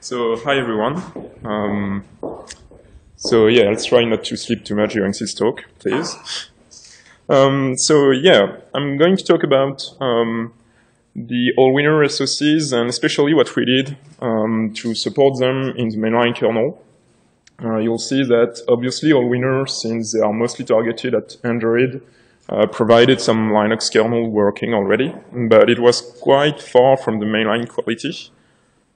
So hi everyone. Um, so yeah, let's try not to sleep too much during this talk, please. Um, so yeah, I'm going to talk about um, the Allwinner SOCs and especially what we did um, to support them in the mainline kernel. Uh, you'll see that obviously Allwinner, since they are mostly targeted at Android, uh, provided some Linux kernel working already, but it was quite far from the mainline quality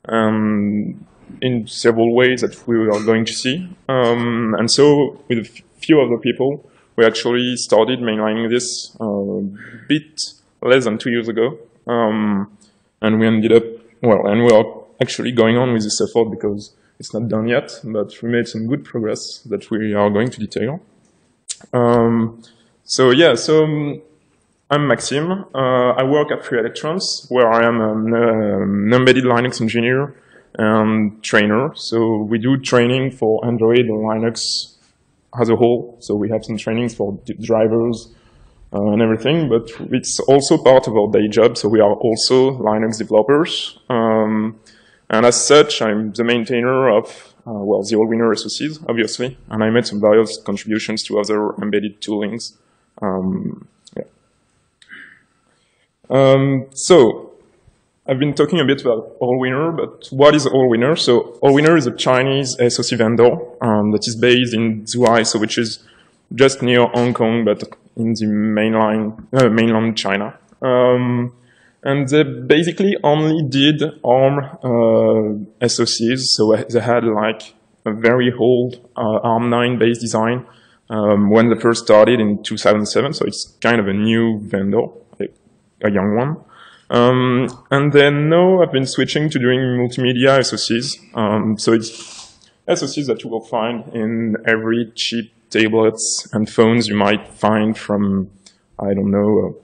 um, in several ways that we are going to see. Um, and so with a few other people, we actually started mainlining this a uh, bit less than two years ago. Um, and we ended up, well, and we are actually going on with this effort because it's not done yet, but we made some good progress that we are going to detail. Um, so yeah, so um, I'm Maxime. Uh, I work at Free Electrons, where I am an, embedded Linux engineer and trainer. So we do training for Android and Linux as a whole. So we have some trainings for drivers uh, and everything, but it's also part of our day job. So we are also Linux developers. Um, and as such, I'm the maintainer of, uh, well, the Allwinner SOCs, obviously. And I made some various contributions to other embedded toolings. Um, um, so I've been talking a bit about Allwinner, but what is Allwinner? So Allwinner is a Chinese SOC vendor um, that is based in Zhuhai, so which is just near Hong Kong, but in the mainline, uh, mainland China. Um, and they basically only did ARM uh, SOCs, so they had like a very old uh, ARM9 based design um, when they first started in 2007, so it's kind of a new vendor a young one. Um, and then now I've been switching to doing multimedia SOCs. Um, so it's SOCs that you will find in every cheap tablets and phones you might find from, I don't know,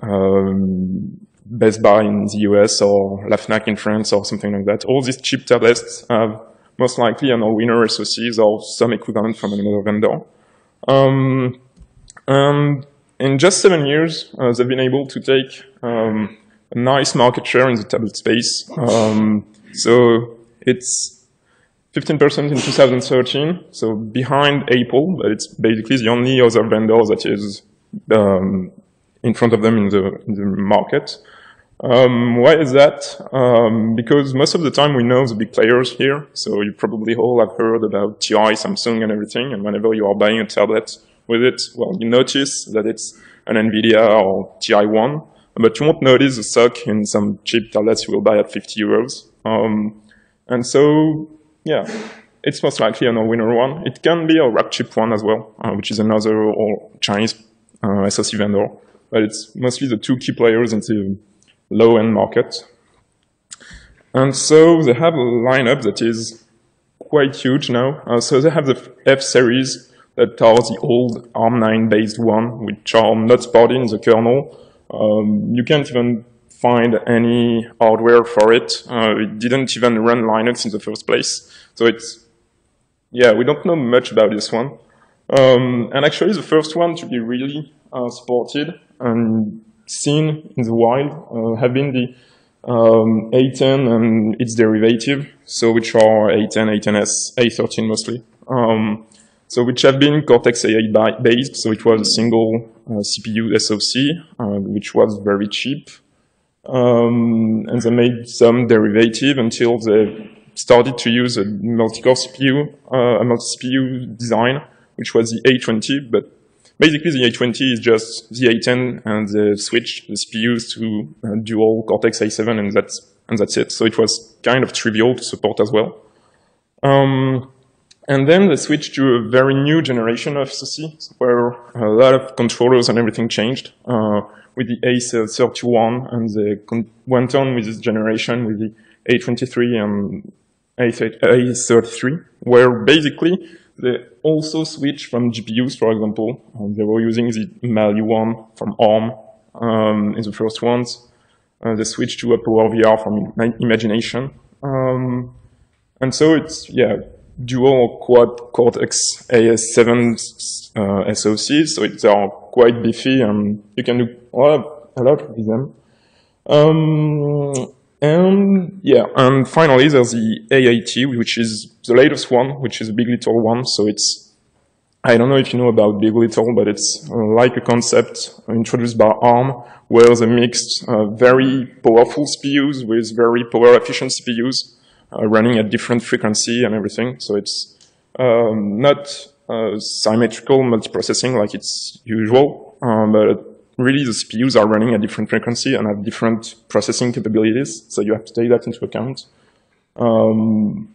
um, Best Buy in the US or La Fnac in France or something like that. All these cheap tablets have most likely an Allwinner SOCs or some equivalent from another vendor. Um, and in just seven years, uh, they've been able to take um, a nice market share in the tablet space. Um, so it's 15% in 2013, so behind Apple, but it's basically the only other vendor that is um, in front of them in the, in the market. Um, why is that? Um, because most of the time we know the big players here, so you probably all have heard about TI, Samsung, and everything, and whenever you are buying a tablet, with it, well, you notice that it's an NVIDIA or TI1, but you won't notice the SOC in some cheap tablets you will buy at 50 euros. Um, and so, yeah, it's most likely an Allwinner one. It can be a Rockchip one as well, uh, which is another Chinese uh, SoC vendor. But it's mostly the two key players in the low-end market. And so they have a lineup that is quite huge now. Uh, so they have the F series, that are the old ARM9 based one, which are not supported in the kernel. Um, you can't even find any hardware for it. Uh, it didn't even run Linux in the first place. So it's, yeah, we don't know much about this one. Um, and actually the first one to be really uh, supported and seen in the wild uh, have been the um, A10 and its derivative, so which are A10, A10S, A13 mostly. Um, so which have been Cortex-A8 based, so it was a single uh, CPU SoC, uh, which was very cheap. Um, and they made some derivative until they started to use a multi-core CPU, uh, a multi-CPU design, which was the A20, but basically the A20 is just the A10 and they switched the CPUs to uh, dual Cortex-A7 and that's, and that's it. So it was kind of trivial to support as well. Um, and then they switched to a very new generation of SoC, where a lot of controllers and everything changed uh, with the A31, and they went on with this generation with the A23 and A33, where basically they also switched from GPUs, for example. Um, they were using the Mali one from ARM um, in the first ones. Uh, they switched to a PowerVR from Imagination. Um, and so it's, yeah, dual quad Cortex AS7 uh, SoCs, so they are quite beefy and you can do a lot, a lot with them. Um, And yeah, and finally there's the A80, which is the latest one, which is a big little one. So it's, I don't know if you know about big little, but it's uh, like a concept introduced by ARM, where they mixed uh, very powerful CPUs with very power efficient CPUs running at different frequency and everything. So it's um, not uh, symmetrical multiprocessing like it's usual, um, but really the CPUs are running at different frequency and have different processing capabilities, so you have to take that into account. Um,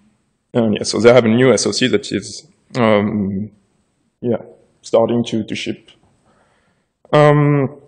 and yeah, so they have a new SoC that is, um, yeah, starting to, to ship. Um,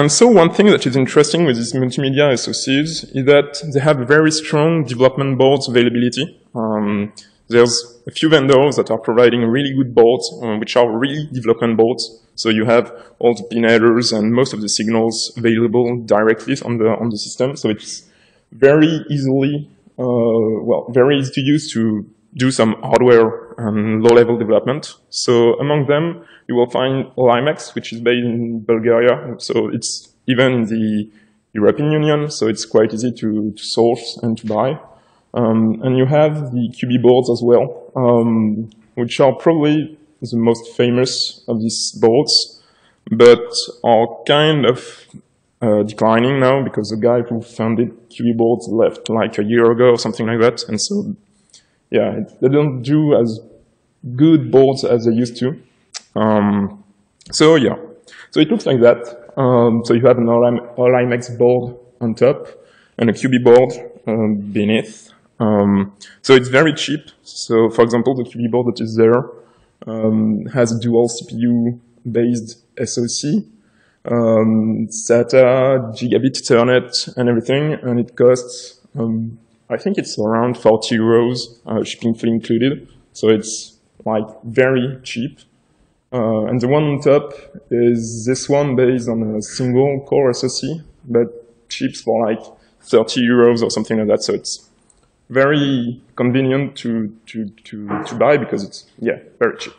and so one thing that is interesting with these multimedia SoCs is that they have very strong development boards availability. Um, there's a few vendors that are providing really good boards, uh, which are really development boards. So you have all the pin headers and most of the signals available directly on the on the system. So it's very easily, uh, well, very easy to use to do some hardware and low-level development. So among them, you will find Olimex, which is based in Bulgaria. So it's even in the European Union, so it's quite easy to, to source and to buy. Um, and you have the Cubieboards as well, um, which are probably the most famous of these boards, but are kind of uh, declining now because the guy who founded Cubieboards left like a year ago or something like that. And so, yeah, they don't do as good boards as they used to. Um, so yeah, so it looks like that. Um, so you have an Olimex board on top and a Cubieboard um, beneath. Um, so it's very cheap. So for example, the Cubieboard that is there um, has a dual CPU based SoC, um, SATA, gigabit Ethernet, and everything, and it costs, I think it's around 40 euros, uh, shipping fee included. So it's like very cheap. Uh, and the one on top is this one based on a single core SoC, but chips for like 30 euros or something like that. So it's very convenient to, to, to, to buy because it's, yeah, very cheap.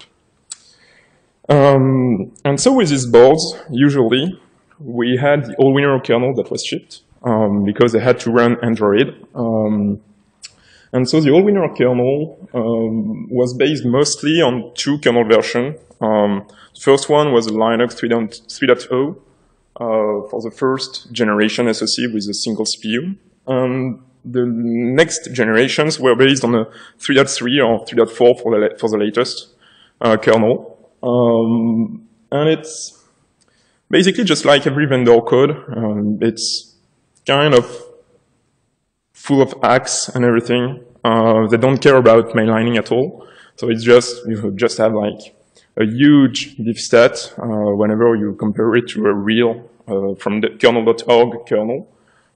Um, and so with these boards, usually we had the Allwinner kernel that was shipped um, because they had to run Android. Um, and so the Allwinner kernel um, was based mostly on two kernel versions. Um, the first one was Linux 3.0 uh, for the first generation SoC with a single CPU. And the next generations were based on a 3.3 or 3.4 for the, for the latest uh, kernel. Um, and it's basically just like every vendor code. Um, it's kind of full of hacks and everything. Uh, they don't care about mainlining at all. So it's just, you just have like a huge diff stat uh, whenever you compare it to a real uh, from the kernel.org kernel.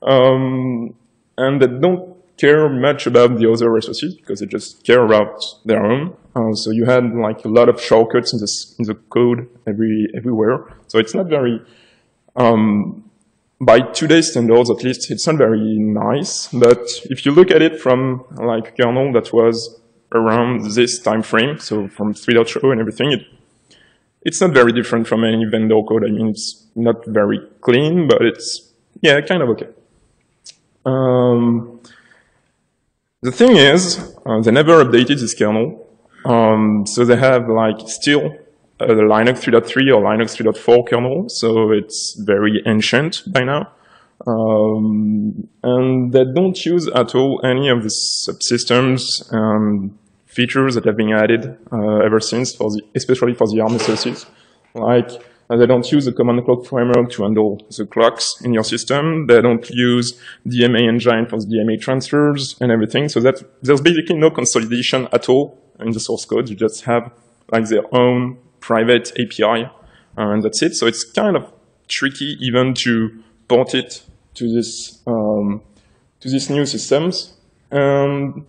Um, and they don't care much about the other resources because they just care about their own. Uh, so you had like a lot of shortcuts in, this, in the code every everywhere. So it's not very, um, by today's standards at least, it's not very nice. But if you look at it from like kernel that was around this time frame, so from 3.0 and everything, it, it's not very different from any vendor code. I mean, it's not very clean, but it's, yeah, kind of okay. Um, the thing is, uh, they never updated this kernel. Um, so they have like still uh, the Linux 3.3 or Linux 3.4 kernel, so it's very ancient by now. Um, and they don't use at all any of the subsystems and features that have been added uh, ever since, for the, especially for the ARM SoCs, like they don't use the common clock framework to handle the clocks in your system. They don't use DMA engine for the DMA transfers and everything. So there's basically no consolidation at all in the source code. You just have like their own private API, and that's it. So it's kind of tricky even to port it to this um, to these new systems. And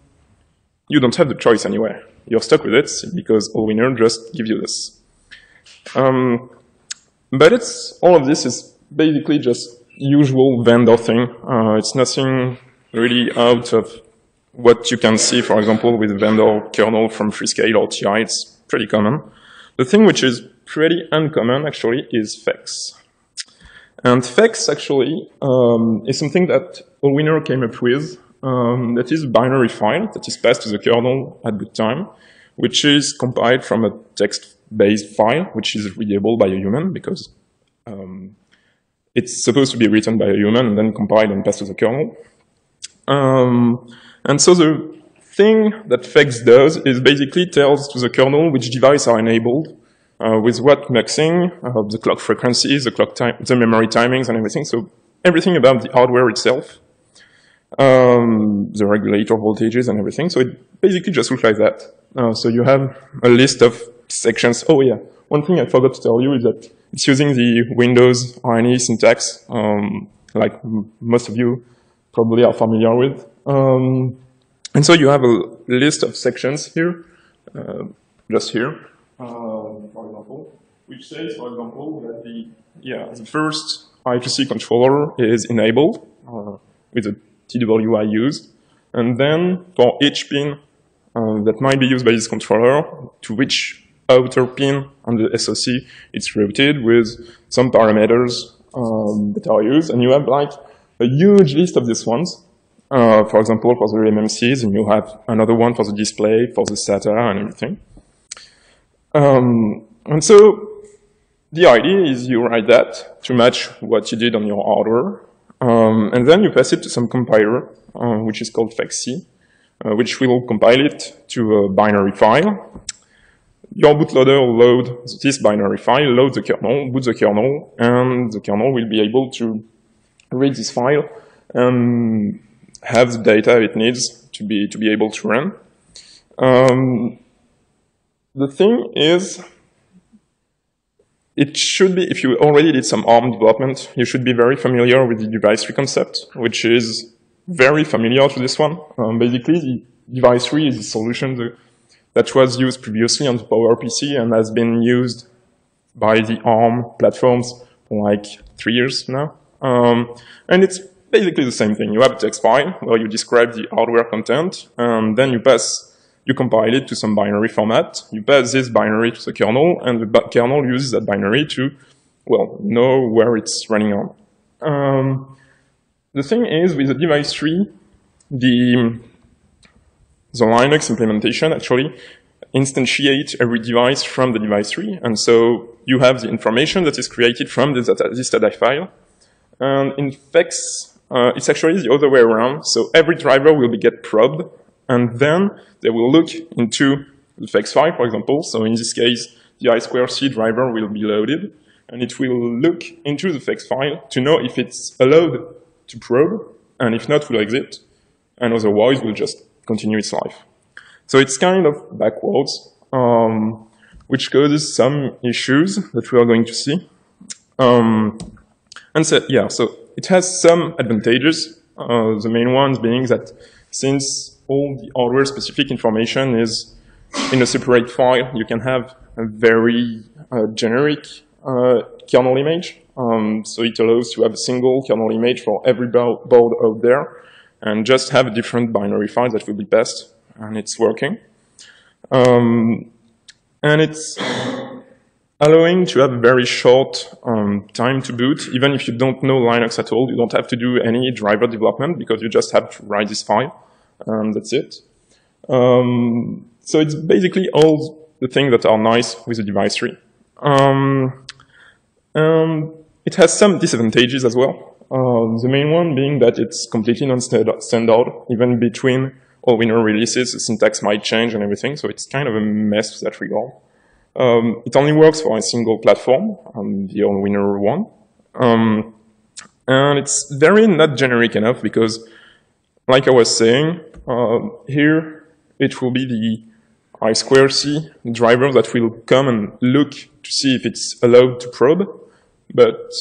you don't have the choice anywhere. You're stuck with it because Allwinner just gives you this. Um, but it's all of this is basically just usual vendor thing. Uh, it's nothing really out of what you can see, for example, with vendor kernel from Freescale or TI. It's pretty common. The thing which is pretty uncommon, actually, is FEX. And FEX, actually, um, is something that Allwinner came up with, um, that is a binary file that is passed to the kernel at boot time, which is compiled from a text-based file, which is readable by a human because um, it's supposed to be written by a human and then compiled and passed to the kernel. Um, and so the thing that Fex does is basically tells to the kernel which devices are enabled, uh, with what muxing, uh, the clock frequencies, the clock time, the memory timings and everything. So everything about the hardware itself, um, the regulator voltages and everything. So it basically just looks like that. Uh, so you have a list of sections. Oh yeah, one thing I forgot to tell you is that it's using the Windows INI syntax, um, like most of you probably are familiar with. Um, and so you have a list of sections here, uh, just here, uh, for example, which says, for example, that the yeah the first I2C controller is enabled uh, with the TWI used, and then for each pin uh, that might be used by this controller, to which outer pin on the SoC it's routed with some parameters um, that are used, and you have like a huge list of these ones. Uh, for example, for the MMCs, and you have another one for the display, for the SATA, and everything. Um, and so the idea is you write that to match what you did on your hardware, um, and then you pass it to some compiler, uh, which is called FexC, uh, which will compile it to a binary file. Your bootloader will load this binary file, load the kernel, boot the kernel, and the kernel will be able to read this file and have the data it needs to be to be able to run. Um, the thing is, it should be, if you already did some ARM development, you should be very familiar with the device tree concept, which is very familiar to this one. Um, basically, the device tree is a solution that was used previously on the PowerPC and has been used by the ARM platforms for like three years now. Um, and it's basically the same thing. You have a text file where you describe the hardware content, and then you pass, you compile it to some binary format. You pass this binary to the kernel, and the kernel uses that binary to, well, know where it's running on. Um, the thing is, with the device tree, the, the Linux implementation actually instantiate every device from the device tree, and so you have the information that is created from this data, this data file, and in Fex, uh, it's actually the other way around. So every driver will be get probed, and then they will look into the Fex file, for example. So in this case, the I2C driver will be loaded, and it will look into the Fex file to know if it's allowed to probe, and if not, will exit, and otherwise will just continue its life. So it's kind of backwards, um, which causes some issues that we are going to see. Um, and so, yeah, so it has some advantages. Uh, the main ones being that since all the hardware specific information is in a separate file, you can have a very uh, generic uh, kernel image. Um, so it allows to have a single kernel image for every board out there and just have a different binary file that will be passed and it's working. Um, and it's allowing to have very short um, time to boot. Even if you don't know Linux at all, you don't have to do any driver development because you just have to write this file, and that's it. Um, so it's basically all the things that are nice with the device tree. Um, it has some disadvantages as well. Uh, the main one being that it's completely non-standard, even between Allwinner releases, the syntax might change and everything, so it's kind of a mess that regard. Um, it only works for a single platform, um, the Allwinner one. Um, and it's very not generic enough because, like I was saying, uh, here it will be the I2C driver that will come and look to see if it's allowed to probe. But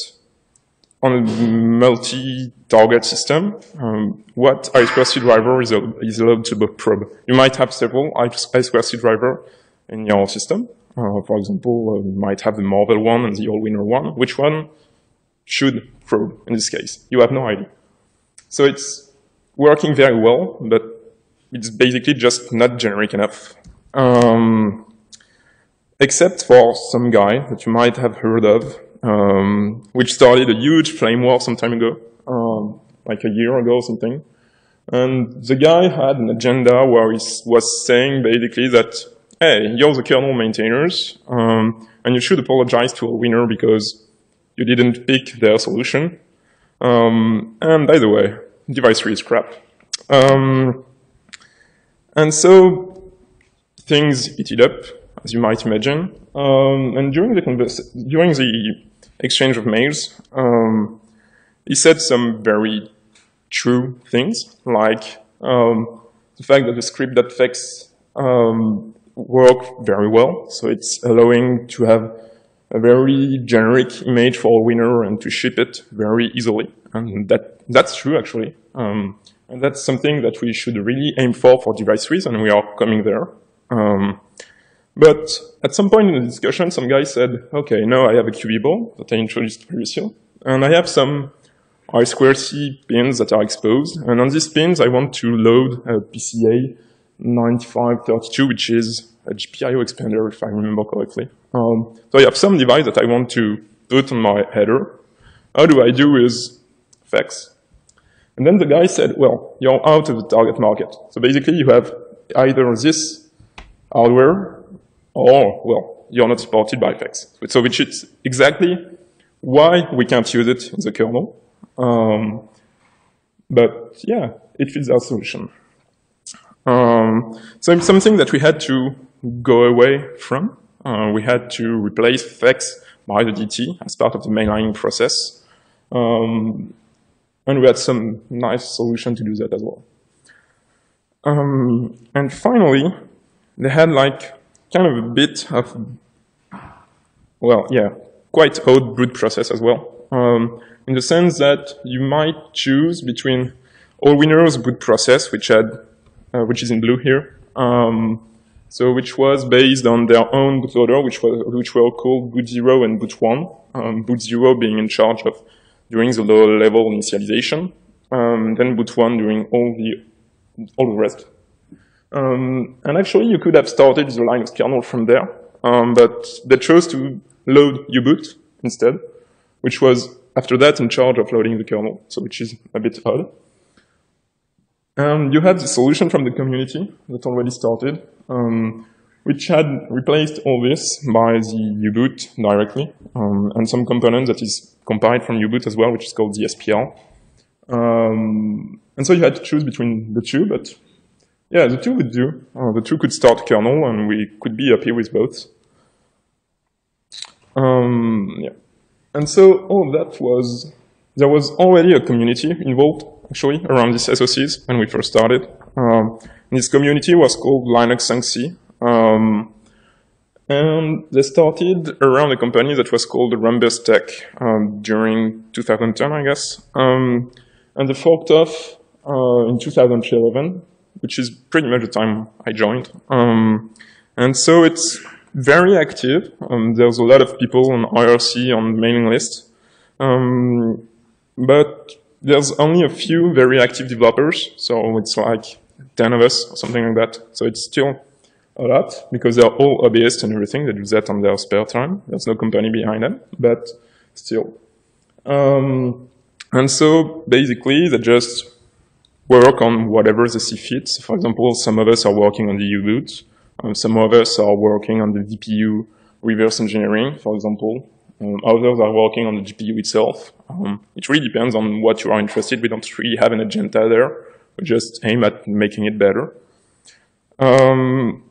on a multi-target system, um, what I2C driver is, is allowed to probe? You might have several I2C driver in your system. Uh, for example, uh, might have the Marvell one and the Allwinner one. Which one should probe in this case? You have no idea. So it's working very well, but it's basically just not generic enough. Um, except for some guy that you might have heard of, um, which started a huge flame war some time ago. Um, like a year ago or something. And the guy had an agenda where he was saying basically that, hey, you're the kernel maintainers, um, and you should apologize to Allwinner because you didn't pick their solution. Um, and by the way, device tree is crap. Um, and so things heated up, as you might imagine. Um, and during the, during the exchange of mails, um, he said some very true things, like um, the fact that the script.fex um, work very well. So it's allowing to have a very generic image for Allwinner and to ship it very easily. And that that's true, actually. Um, and that's something that we should really aim for for device trees, and we are coming there. Um, but at some point in the discussion, some guy said, okay, now I have a Cubieboard that I introduced previously, and I have some I2C pins that are exposed. And on these pins, I want to load a PCA 9532, which is a GPIO expander, if I remember correctly. Um, so I have some device that I want to put on my header. How do I do is FEX. And then the guy said, well, you're out of the target market. So basically you have either this hardware or, well, you're not supported by FEX. So which is exactly why we can't use it in the kernel. Um, but yeah, it fits our solution. Um, so it's something that we had to go away from. Uh, we had to replace FEX by the DT as part of the mainlining process. Um, and we had some nice solution to do that as well. Um, and finally, they had like kind of a bit of, well, yeah, quite old boot process as well. Um, in the sense that you might choose between Allwinner's boot process, which had, which is in blue here, um, so which was based on their own bootloader, which was which were called boot zero and boot one. Um, boot zero being in charge of doing the low level initialization, um, then boot one doing all the all the rest. Um, and actually, you could have started the Linux kernel from there, um, but they chose to load uboot instead, which was after that in charge of loading the kernel, so which is a bit odd. And you had the solution from the community that already started, um, which had replaced all this by the uboot directly, um, and some component that is compiled from uboot as well, which is called the SPL. Um, and so you had to choose between the two, but yeah, the two would do. Uh, the two could start kernel, and we could be happy with both. Um, yeah. And so all that was, there was already a community involved, actually, around these SOCs when we first started. Um, this community was called Linux sunxi. Um, and they started around a company that was called Rhombus Tech um, during 2010, I guess. Um, and they forked off uh, in 2011, which is pretty much the time I joined. Um, and so it's very active. Um, there's a lot of people on IRC on mailing list. Um, but there's only a few very active developers, so it's like 10 of us or something like that. So it's still a lot because they're all hobbyists and everything. They do that on their spare time. There's no company behind them, but still. Um, and so basically they just work on whatever they see fits. For example, some of us are working on the U-boot. Um, some of us are working on the DPU reverse engineering, for example. Um, others are working on the GPU itself. Um, it really depends on what you are interested. We don't really have an agenda there. We just aim at making it better. Um,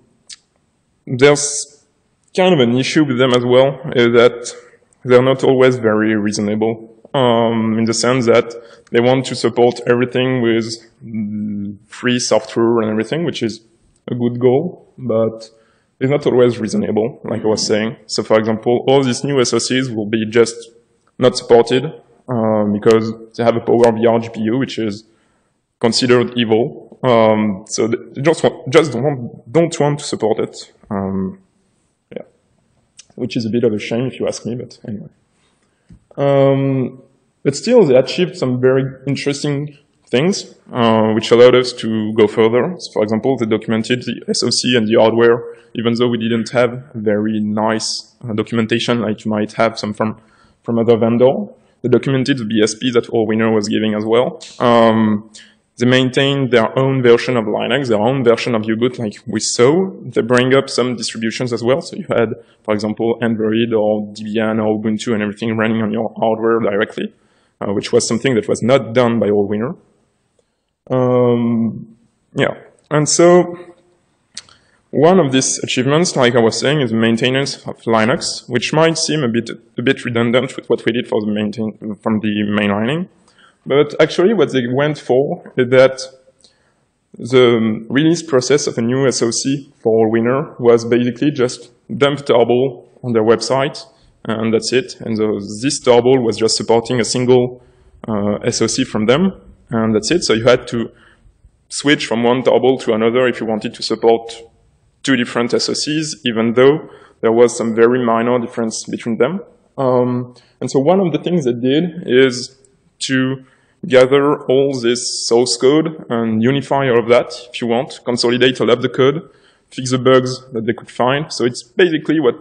there's kind of an issue with them as well, is that they're not always very reasonable. Um, in the sense that they want to support everything with free software and everything, which is a good goal, but it's not always reasonable, like I was saying. So for example, all these new SoCs will be just not supported um, because they have a PowerVR GPU, which is considered evil. Um, so they just want, just don't, don't want to support it. Um, yeah, which is a bit of a shame if you ask me, but anyway. Um, but still, they achieved some very interesting things, uh, which allowed us to go further. So for example, they documented the SOC and the hardware, even though we didn't have very nice uh, documentation like you might have some from, from other vendor. They documented the BSP that Allwinner was giving as well. Um, they maintain their own version of Linux, their own version of U-Boot, like we saw. They bring up some distributions as well. So you had, for example, Android or Debian or Ubuntu and everything running on your hardware directly, uh, which was something that was not done by Allwinner. Um, yeah, and so one of these achievements, like I was saying, is maintenance of Linux, which might seem a bit a bit redundant with what we did for the maintain from the mainlining. But actually what they went for is that the release process of a new SOC for Allwinner was basically just dump tarball on their website, and that's it. And the, this tarball was just supporting a single uh, SOC from them, and that's it. So you had to switch from one tarball to another if you wanted to support two different SOCs, even though there was some very minor difference between them. Um, and so one of the things they did is to gather all this source code and unify all of that, if you want, consolidate all of the code, fix the bugs that they could find. So it's basically what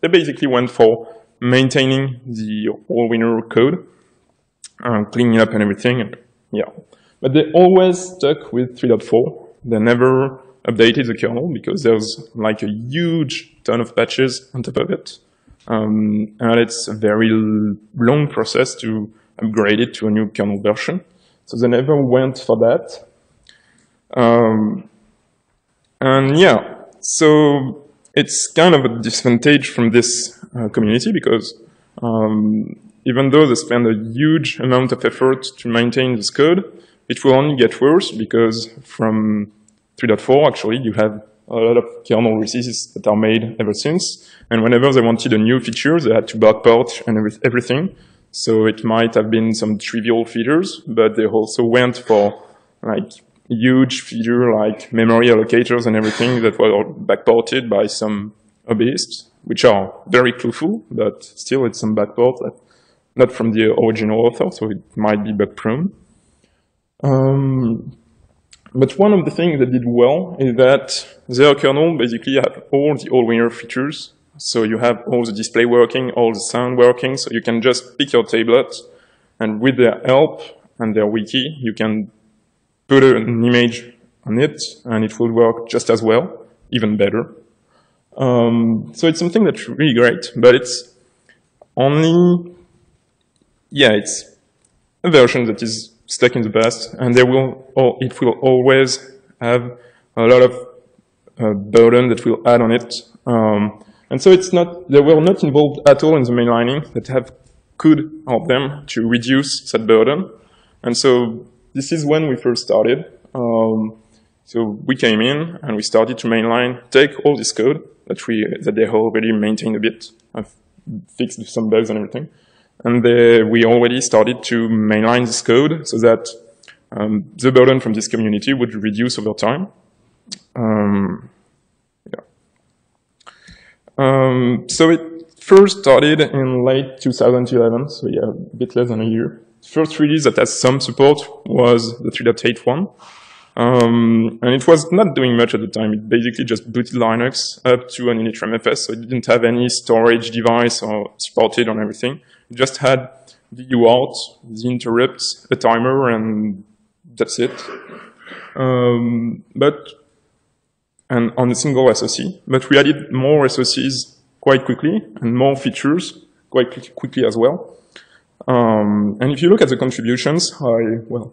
they basically went for maintaining the Allwinner code, uh, cleaning up and everything. Yeah, but they always stuck with 3.4. They never updated the kernel because there's like a huge ton of patches on top of it. Um, and it's a very long process to upgrade it to a new kernel version. So they never went for that. Um, and yeah, so it's kind of a disadvantage from this uh, community because um, even though they spend a huge amount of effort to maintain this code, it will only get worse because from 3.4 actually you have a lot of kernel releases that are made ever since. And whenever they wanted a new feature, they had to backport and everything. So it might have been some trivial features, but they also went for like huge feature like memory allocators and everything that were backported by some hobbyists, which are very clueful, but still it's some backport that not from the original author, so it might be bug prone. Um, but one of the things that did well is that their kernel basically had all the Allwinner features so you have all the display working, all the sound working, so you can just pick your tablet, and with their help and their wiki, you can put an image on it, and it will work just as well, even better. Um, so it's something that's really great, but it's only, yeah, it's a version that is stuck in the past, and there will, it will always have a lot of uh, burden that we'll add on it. Um, and so it's not, they were not involved at all in the mainlining that have could help them to reduce that burden. And so this is when we first started. Um, so we came in and we started to mainline, take all this code that we that they already maintained a bit, I've fixed some bugs and everything, and we already started to mainline this code so that um, the burden from this community would reduce over time. Um, um, so it first started in late 2011, so yeah, a bit less than a year. First release that has some support was the 3.8 one. Um, and it was not doing much at the time. It basically just booted Linux up to an initramfs, so it didn't have any storage device or supported on everything. Just had the UART, the interrupts, a timer, and that's it. Um, but and on a single SOC. But we added more SOCs quite quickly and more features quite quickly as well. Um, and if you look at the contributions, I, well,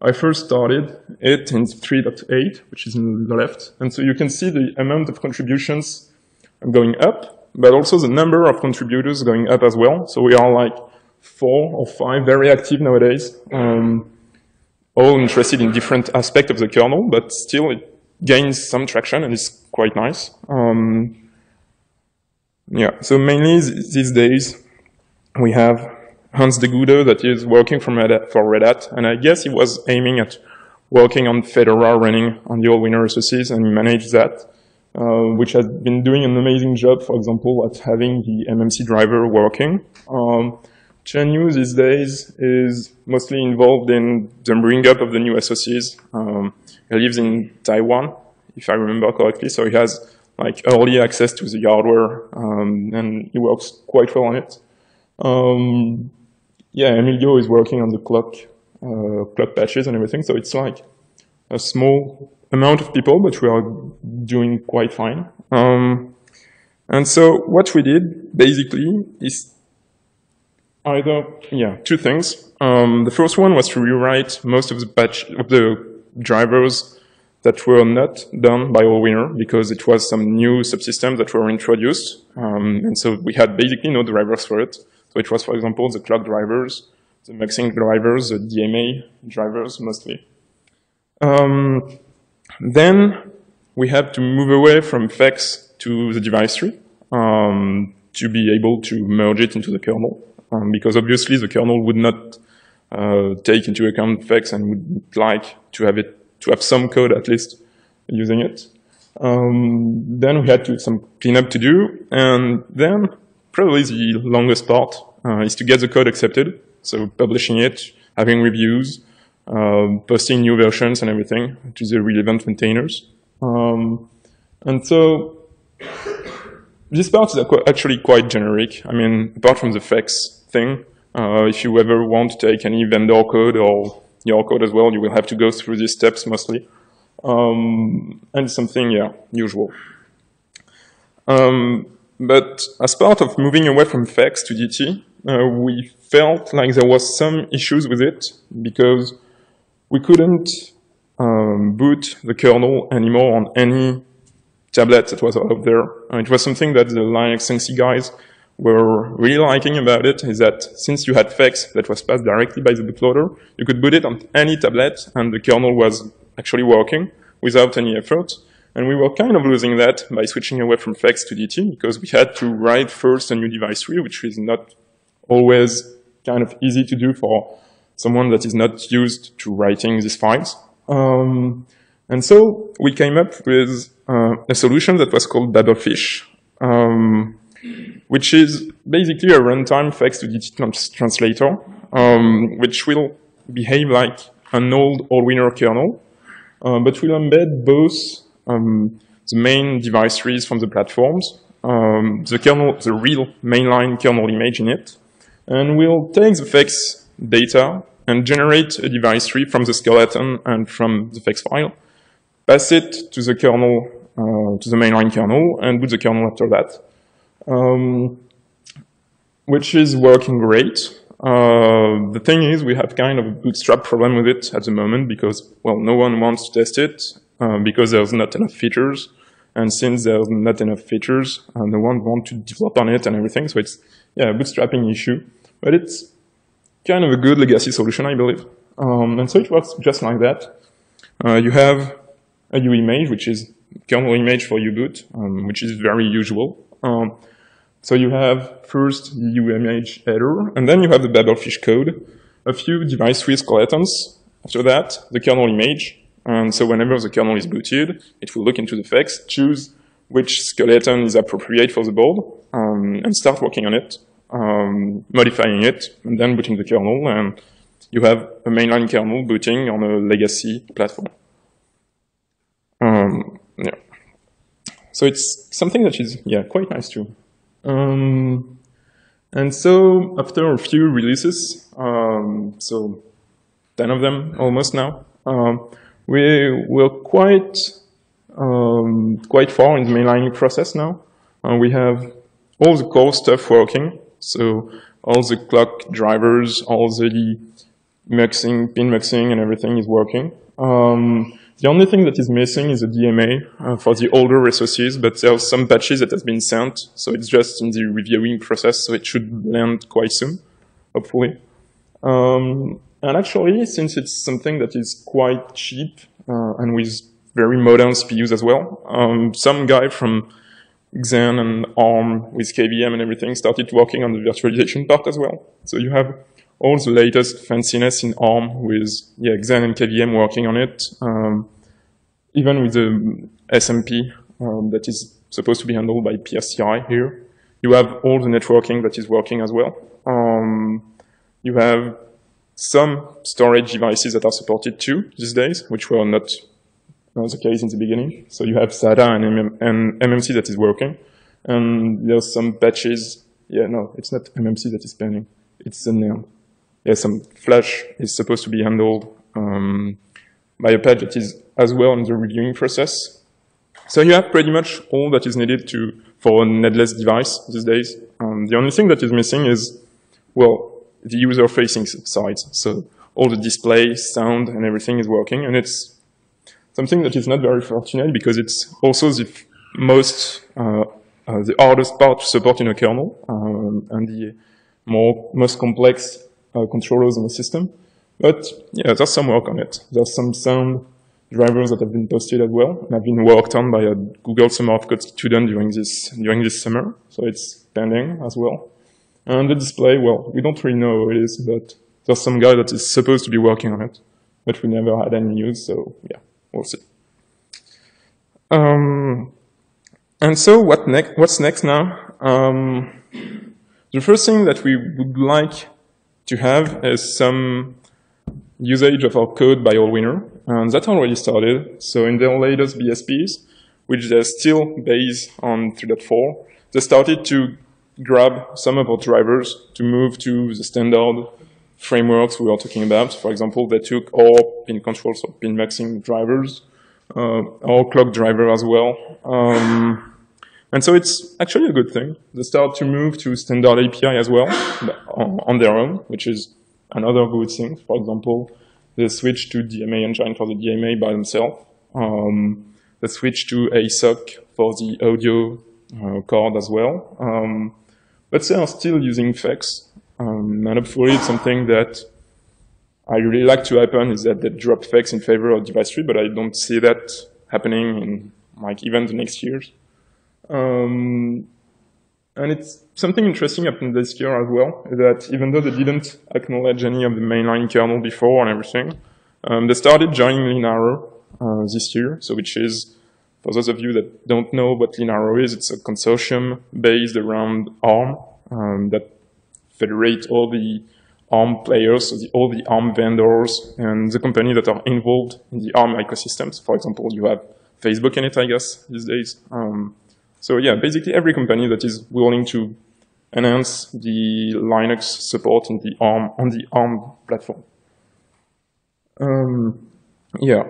I first started it in 3.8, which is in the left. And so you can see the amount of contributions going up, but also the number of contributors going up as well. So we are like four or five very active nowadays, um, all interested in different aspects of the kernel, but still it gains some traction and it's quite nice. Um, yeah, so mainly these days we have Hans de Goede that is working from Red Hat, for Red Hat, and I guess he was aiming at working on Fedora running on the Allwinner SOCs and he managed that, uh, which has been doing an amazing job, for example, at having the MMC driver working. Um, Chen Yu these days is mostly involved in the bring up of the new SOCs. Um, he lives in Taiwan, if I remember correctly, so he has like early access to the hardware, um, and he works quite well on it. Um, yeah, Emilio is working on the clock, uh, clock patches and everything. So it's like a small amount of people, but we are doing quite fine. Um, and so what we did basically is either, yeah, two things. Um, the first one was to rewrite most of the patch of the drivers that were not done by Allwinner because it was some new subsystems that were introduced. Um, and so we had basically no drivers for it. So it was, for example, the clock drivers, the muxing drivers, the DMA drivers mostly. Um, then we have to move away from FEX to the device tree um, to be able to merge it into the kernel, um, because obviously the kernel would not uh, take into account FEX and would like to have it to have some code at least using it. Um, then we had to some cleanup to do, and then probably the longest part uh, is to get the code accepted. So publishing it, having reviews, uh, posting new versions and everything to the relevant maintainers. Um, and so this part is actually quite generic. I mean, apart from the FEX thing, uh, if you ever want to take any vendor code or your code as well, you will have to go through these steps mostly. Um, and something, yeah, usual. Um, but as part of moving away from FEX to DT, uh, we felt like there was some issues with it because we couldn't um, boot the kernel anymore on any tablet that was out there. Uh, it was something that the Linux NC guys were really liking about it, is that since you had FEX that was passed directly by the bootloader, you could boot it on any tablet and the kernel was actually working without any effort. And we were kind of losing that by switching away from FEX to DT because we had to write first a new device tree, which is not always kind of easy to do for someone that is not used to writing these files. Um, and so we came up with uh, a solution that was called Babelfish, um, which is basically a runtime FEX to DT translator, um, which will behave like an old Allwinner kernel, uh, but will embed both um, the main device trees from the platforms, um, the kernel, the real mainline kernel image in it, and we'll take the FEX data and generate a device tree from the skeleton and from the FEX file, pass it to the kernel, uh, to the mainline kernel, and boot the kernel after that. Um, which is working great. Uh, the thing is, we have kind of a bootstrap problem with it at the moment because, well, no one wants to test it uh, because there's not enough features. And since there's not enough features, uh, no one wants to develop on it and everything. So it's, yeah, a bootstrapping issue. But it's kind of a good legacy solution, I believe. Um, and so it works just like that. Uh, you have a U image, which is kernel image for U-boot, um, which is very usual. Um, so you have first the U image header, and then you have the Babelfish code, a few device tree skeletons. After that, the kernel image. And so whenever the kernel is booted, it will look into the FEX, choose which skeleton is appropriate for the board, um, and start working on it, um, modifying it, and then booting the kernel, and you have a mainline kernel booting on a legacy platform. Um, yeah. So it's something that is, yeah, quite nice too. Um, and so after a few releases, um, so 10 of them almost now, um, we were quite, um, quite far in the mainlining process now. Uh, we have all the core stuff working. So all the clock drivers, all the muxing, pin muxing and everything is working. Um, the only thing that is missing is a DMA uh, for the older resources, but there are some patches that have been sent, so it's just in the reviewing process, so it should land quite soon, hopefully. Um, and actually, since it's something that is quite cheap uh, and with very modern CPUs as well, um, some guy from Xen and ARM with KVM and everything started working on the virtualization part as well. So you have all the latest fanciness in ARM with yeah, Xen and KVM working on it, um, even with the SMP um, that is supposed to be handled by PRCI here. You have all the networking that is working as well. Um, you have some storage devices that are supported too these days, which were not the case in the beginning. So you have SATA and, MM and MMC that is working. And there's some patches. Yeah, no, it's not MMC that is pending. It's a NAND. yeah, some Flash is supposed to be handled um, by a patch that is as well in the reviewing process. So you have pretty much all that is needed to for a netless device these days. Um, the only thing that is missing is, well, the user-facing sides. So all the display, sound, and everything is working, and it's something that is not very fortunate because it's also the most uh, uh, the hardest part to support in a kernel um, and the more most complex uh, controllers in the system. But yeah, there's some work on it. There's some sound drivers that have been posted as well and have been worked on by a Google Summer of Code student during this during this summer. So it's pending as well. And the display, well, we don't really know who it is, but there's some guy that is supposed to be working on it, but we never had any news. So yeah, we'll see. Um, and so what next? What's next now? Um, the first thing that we would like to have is some usage of our code by Allwinner, and that already started. So in their latest BSPs, which they're still based on 3.4, they started to grab some of our drivers to move to the standard frameworks we were talking about. For example, they took all pin controls or pin muxing drivers, uh, our clock driver as well. Um, and so it's actually a good thing. They start to move to standard API as well on their own, which is another good thing. For example, they switch to DMA engine for the DMA by themselves. Um, they switch to ASOC for the audio uh, card as well. Um, but they are still using FEX. Um, and hopefully it's something that I really like to happen is that they drop FEX in favor of device tree, but I don't see that happening in like even the next years. Um, and it's something interesting happened this year as well, that even though they didn't acknowledge any of the mainline kernel before and everything, um, they started joining Linaro uh, this year, so which is, for those of you that don't know what Linaro is, it's a consortium based around ARM um, that federate all the ARM players, so the, all the ARM vendors and the companies that are involved in the ARM ecosystems. For example, you have Facebook in it, I guess, these days. Um, so yeah, basically every company that is willing to enhance the Linux support in the ARM on the ARM platform. Um, yeah,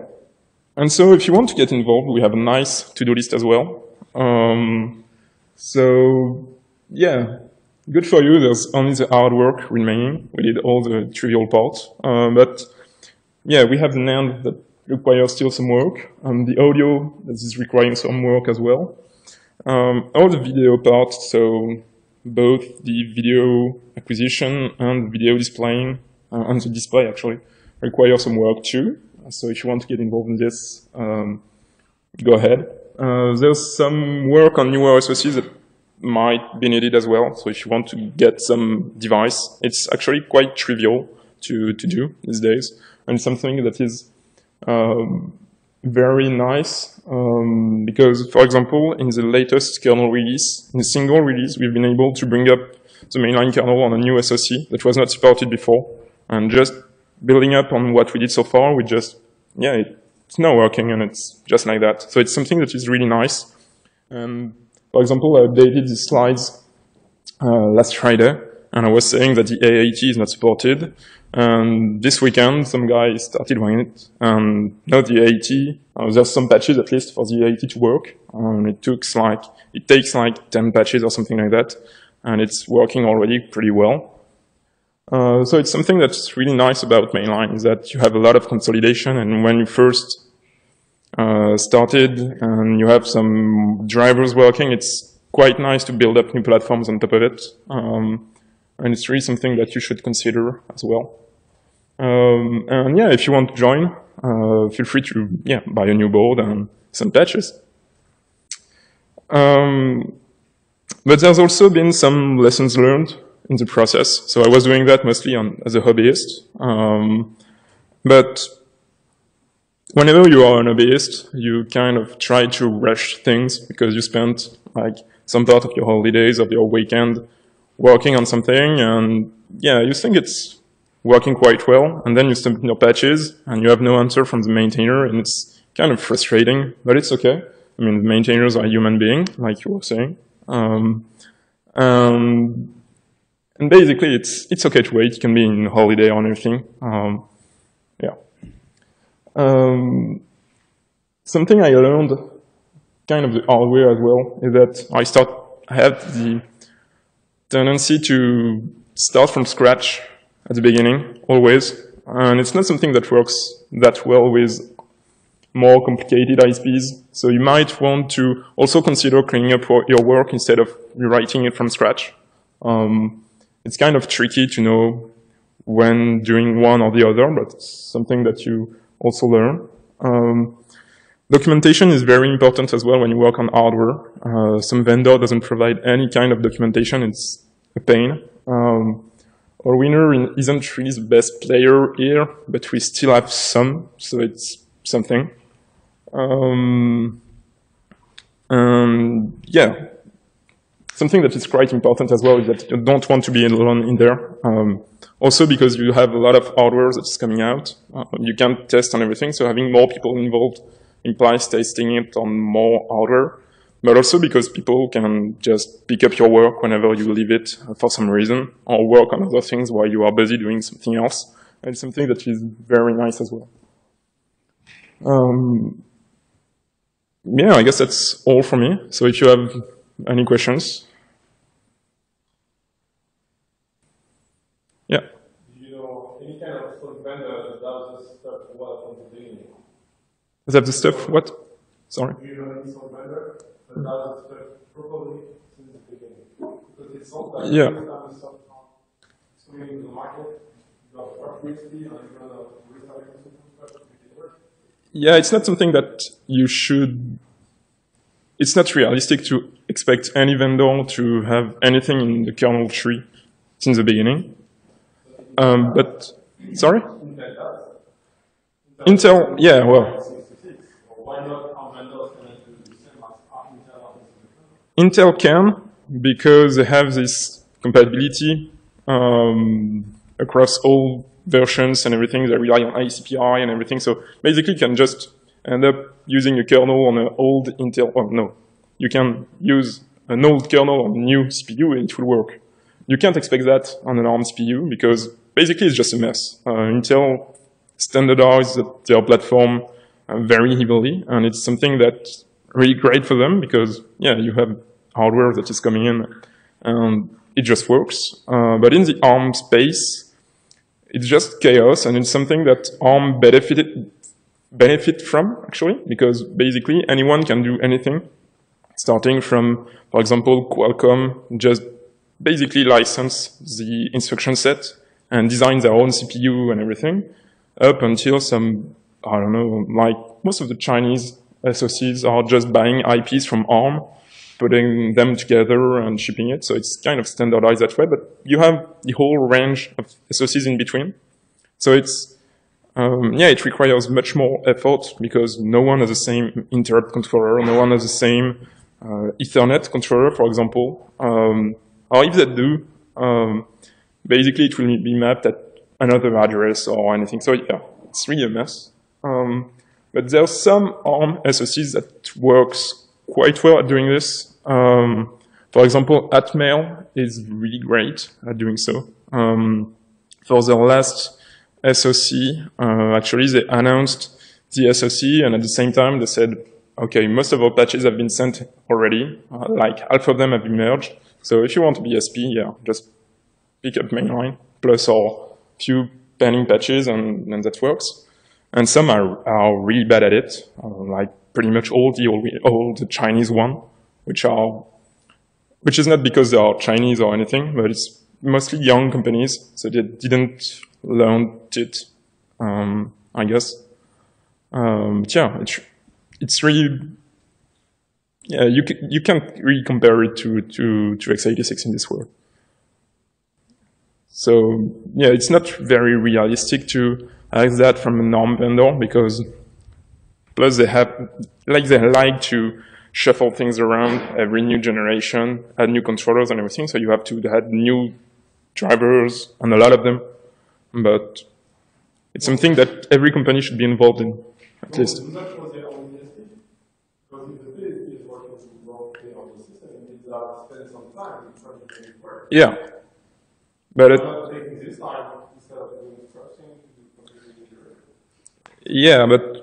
and so if you want to get involved, we have a nice to-do list as well. Um, so yeah, good for you. There's only the hard work remaining. We did all the trivial parts, uh, but yeah, we have the NAND that requires still some work, and the audio is requiring some work as well. Um, all the video parts, so both the video acquisition and video displaying, uh, and the display actually, require some work too. So if you want to get involved in this, um, go ahead. Uh, there's some work on newer SoCs that might be needed as well. So if you want to get some device, it's actually quite trivial to, to do these days. And something that is um, very nice um, because, for example, in the latest kernel release, in a single release, we've been able to bring up the mainline kernel on a new SoC that was not supported before. And just building up on what we did so far, we just, yeah, it's now working and it's just like that. So it's something that is really nice. And for example, I updated the slides uh, last Friday, and I was saying that the A80 is not supported. And this weekend, some guy started running it, and now the A80, uh, there's some patches at least for the A80 to work. And it took like, it takes like 10 patches or something like that, and it's working already pretty well. Uh, so it's something that's really nice about mainline is that you have a lot of consolidation, and when you first uh, started and you have some drivers working, it's quite nice to build up new platforms on top of it. Um, and it's really something that you should consider as well. Um, and yeah, if you want to join, uh, feel free to yeah buy a new board and some patches. Um, but there's also been some lessons learned in the process. So I was doing that mostly on, as a hobbyist. Um, but whenever you are an hobbyist, you kind of try to rush things because you spent like some part of your holidays, of your weekend working on something and yeah, you think it's working quite well and then you submit your patches and you have no answer from the maintainer and it's kind of frustrating, but it's okay. I mean, the maintainers are human beings, like you were saying. Um, um, and basically, it's it's okay to wait. It can be in holiday or anything. Um. Um, something I learned, kind of the hard way as well, is that I start I have the tendency to start from scratch at the beginning, always, and it's not something that works that well with more complicated BSPs. So you might want to also consider cleaning up your work instead of rewriting it from scratch. Um, it's kind of tricky to know when doing one or the other, but it's something that you also learn. Um, documentation is very important as well when you work on hardware. Uh, some vendor doesn't provide any kind of documentation. It's a pain. Um, winner isn't really the best player here, but we still have some, so it's something. Um, and yeah, something that is quite important as well is that you don't want to be alone in there. Um, also because you have a lot of hardware that's coming out. Uh, you can't test on everything, so having more people involved implies testing it on more hardware. But also because people can just pick up your work whenever you leave it for some reason, or work on other things while you are busy doing something else. And something that is very nice as well. Um, yeah, I guess that's all for me. So if you have any questions. Yeah. Do you know any kind of vendor that does this stuff well from the beginning? Is that the stuff? What? Sorry. Do you know any sort of vendor that does this stuff properly since the beginning? Because it sounds like Yeah. every time this stuff is coming into the market, you have work quickly and you're gonna restart your system first to make it work. Yeah, it's not something that you should. It's not realistic to expect any vendor to have anything in the kernel tree since the beginning. Um, but sorry, Intel. Intel. Yeah, well, 66. Or why not our vendors cannot do the same as our Intel happens to the Intel can because they have this compatibility um, across all versions and everything. They rely on ACPI and everything. So basically, you can just end up using a kernel on an old Intel. Oh, no, you can use an old kernel on a new CPU and it will work. You can't expect that on an ARM CPU because basically it's just a mess. Uh, Intel standardized their platform uh, very heavily, and it's something that's really great for them because, yeah, you have hardware that is coming in and it just works. Uh, but in the ARM space, it's just chaos, and it's something that ARM benefited benefit from actually, because basically anyone can do anything, starting from, for example, Qualcomm just basically license the instruction set and design their own CPU and everything, up until some, I don't know, like most of the Chinese SoCs are just buying IPs from ARM, putting them together and shipping it. So it's kind of standardized that way, but you have the whole range of SoCs in between. So it's, um, yeah, it requires much more effort because no one has the same interrupt controller, no one has the same uh, Ethernet controller, for example. Um, or if they do, um, basically it will be mapped at another address or anything. So yeah, it's really a mess. Um, but there are some ARM SoCs that works quite well at doing this. Um, for example, Atmel is really great at doing so. Um, for their last SoC, uh, actually they announced the SoC and at the same time they said, okay, most of our patches have been sent already, uh, like half of them have been merged. So if you want to be SP, yeah, just pick up mainline plus or few pending patches and, and that works. And some are, are really bad at it, uh, like pretty much all the all the Chinese one, which are which is not because they are Chinese or anything, but it's mostly young companies, so they didn't learn it, um, I guess. Um, but yeah, it's it's really yeah you you can't really compare it to to to x86 in this world. So yeah, it's not very realistic to ask that from a ARM vendor because plus they have like they like to shuffle things around every new generation, add new controllers and everything. So you have to add new drivers and a lot of them. But it's something that every company should be involved in, at No, least. it's not for their own BSP. Because if the BSP is working to work the system, it needs to spend some time to try to make it. Yeah. But it, Not taking this time instead of doing trusting, you completely different. yeah, but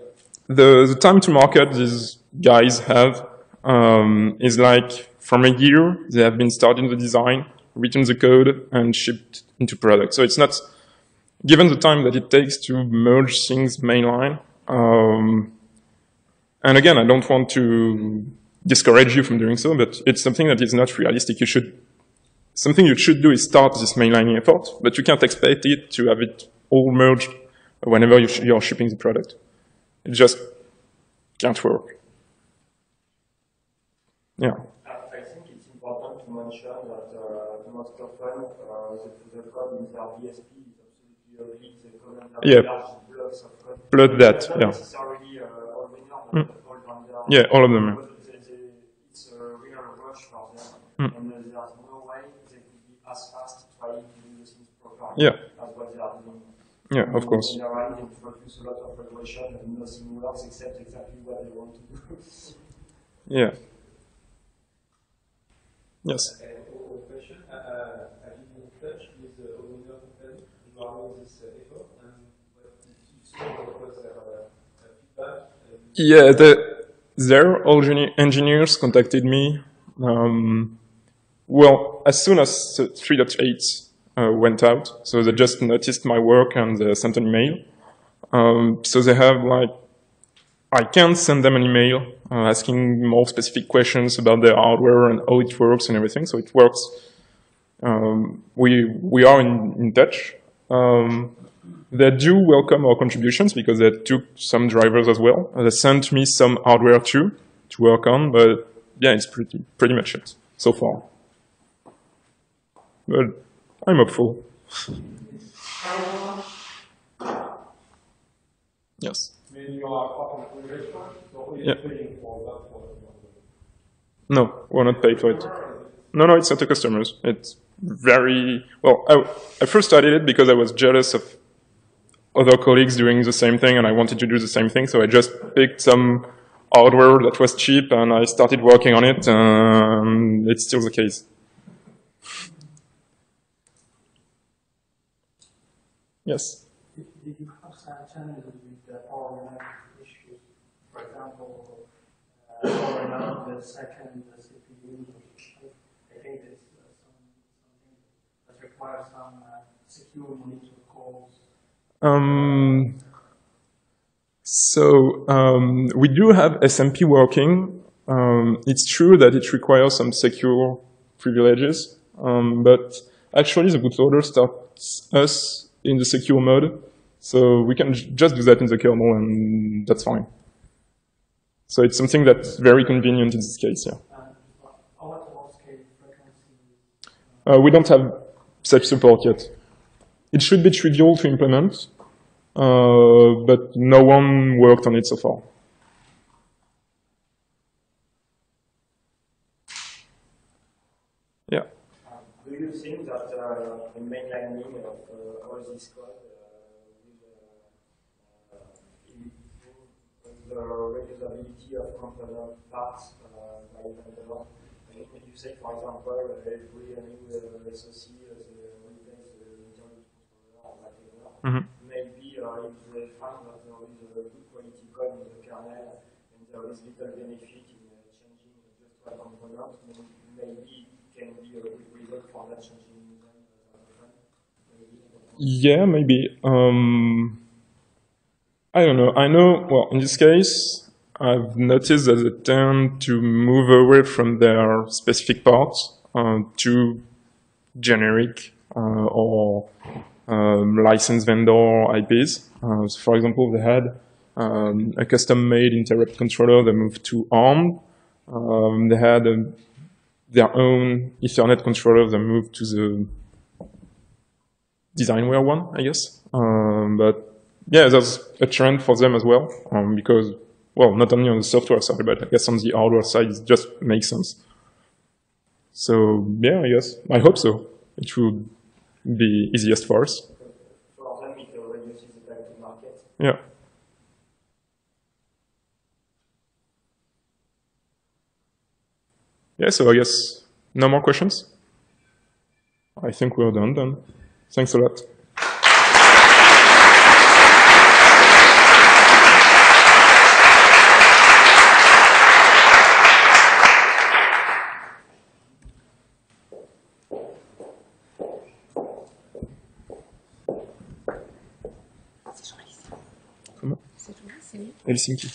the, the time to market these guys have um, is like from a year they have been starting the design, written the code, and shipped into product. So it's not given the time that it takes to merge things mainline. Um, and again, I don't want to discourage you from doing so, but it's something that is not realistic. You should something you should do is start this mainlining effort, but you can't expect it to have it all merged whenever you're shipping the product. It just can't work. Yeah. I think it's important to mention that uh, most often uh, the, the code in their BSP is absolutely ugly. The comment Yeah. large blocks of code. Plot that, yeah. necessarily uh, Allwinner, but all vendors. Yeah, all of them, they- they- It's a real rush for them, Mm. and uh, there's no way they could be as fast trying to do the things properly Yeah. as what they are doing. Yeah, of course. In Iran, they introduce a lot of regulation and nothing works except exactly what they want to do. Yeah. Yes. And one question, uh, uh, have you been in touch with the owner company regarding this uh, effort? And what, if so, what was their uh, uh, feedback? Yeah, the, their engineer- engineers contacted me. Um, well, as soon as the 3.8 uh, went out, so they just noticed my work and they sent an email. Um, so they have like, I can't send them an email uh, asking more specific questions about their hardware and how it works and everything. So it works. Um, we we are in, in touch. Um, they do welcome our contributions because they took some drivers as well. They sent me some hardware too to work on, but yeah, it's pretty pretty much it so far. But I'm hopeful. Yes. I mean, you are part of the restaurant, so who is Yeah. paying for that for the No, we're not paid for it. No, no, it's not the customers. It's very well. I, I first started it because I was jealous of other colleagues doing the same thing, and I wanted to do the same thing. So I just picked some hardware that was cheap, and I started working on it. And it's still the case. Yes. Did did you have some challenges with the power management issues? For example, uh, powering up the second CPU. I think there's uh, some, something that requires some uh, secure monitor calls. Um, so um, we do have SMP working. Um, it's true that it requires some secure privileges, um, but actually the bootloader starts us in the secure mode, so we can just do that in the kernel and that's fine. So it's something that's very convenient in this case, yeah. And how at what scale frequency? Uh, we don't have such support yet. It should be trivial to implement, uh, but no one worked on it so far. Yeah. Um, Do you think that uh, the mainlining of uh, all this code uh, will uh, uh, improve the reusability of component parts uh, by vendor? You say, for example, every new uh, SoC has replace the internal controller or whatever, Mhm. maybe uh, if they find that there is a good quality code in the kernel and there is little benefit in uh, changing just one component, maybe it can be a good result for not changing them as often. Maybe. Yeah, maybe. Um, I don't know. I know, well, in this case, I've noticed that they tend to move away from their specific parts uh, to generic uh, or um, licensed vendor IPs. Uh, so for example, they had um, a custom-made interrupt controller that moved to ARM. Um, they had um their own Ethernet controller that moved to the designware one, I guess. Um, but yeah, there's a trend for them as well, um, because, well, not only on the software side, but I guess on the hardware side, it just makes sense. So yeah, I guess, I hope so. It would be easiest for us. For them, it reduces the time to market. Yeah. Yeah, so I guess no more questions? I think we're done then. Thanks a lot. ele.